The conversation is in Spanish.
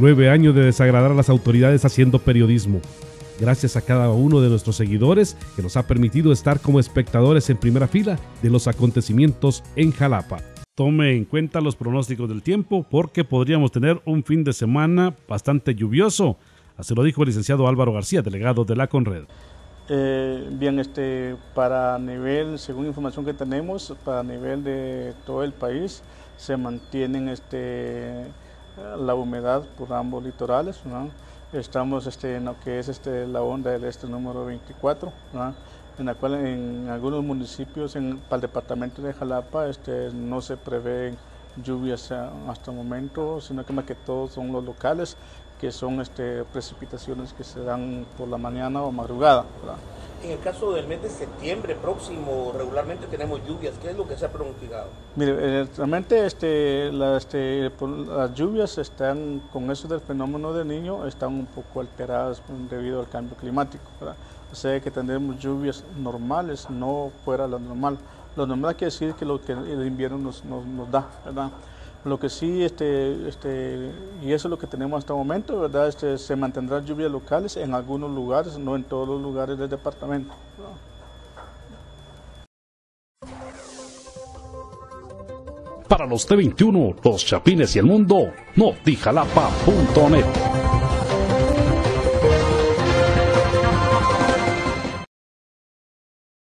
Nueve años de desagradar a las autoridades haciendo periodismo. Gracias a cada uno de nuestros seguidores que nos ha permitido estar como espectadores en primera fila de los acontecimientos en Jalapa. Tome en cuenta los pronósticos del tiempo porque podríamos tener un fin de semana bastante lluvioso. Así lo dijo el licenciado Álvaro García, delegado de la Conred. Eh, bien, este, para nivel, según información que tenemos, para nivel de todo el país, se mantienen este, la humedad por ambos litorales. Estamos este, en lo que es este, la onda del este número 24, en la cual en algunos municipios en, para el departamento de Jalapa este, no se prevén lluvias hasta el momento, sino que más que todos son los locales, que son este, precipitaciones que se dan por la mañana o madrugada. En el caso del mes de septiembre próximo, regularmente tenemos lluvias. ¿Qué es lo que se ha pronosticado? Mire, eh, realmente este, este, las lluvias están, con eso del fenómeno del niño, están un poco alteradas debido al cambio climático. O sea que tendremos lluvias normales, no fuera lo normal. Lo normal quiere decir que lo que el invierno nos da, ¿verdad? Lo que sí, este, este, y eso es lo que tenemos hasta el momento, ¿verdad? Este, se mantendrán lluvias locales en algunos lugares, no en todos los lugares del departamento. Para los T21, los Chapines y el mundo, notijalapa.net.